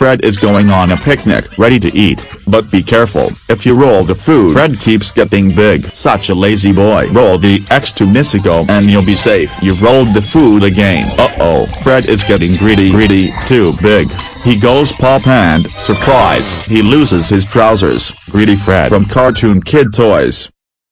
Fred is going on a picnic ready to eat, but be careful, if you roll the food Fred keeps getting big. Such a lazy boy. Roll the X to Misiko and you'll be safe. You've rolled the food again. Uh-oh, Fred is getting greedy greedy, too big. He goes pop and, surprise, he loses his trousers. Greedy Fred from Cartoon Kid Toys.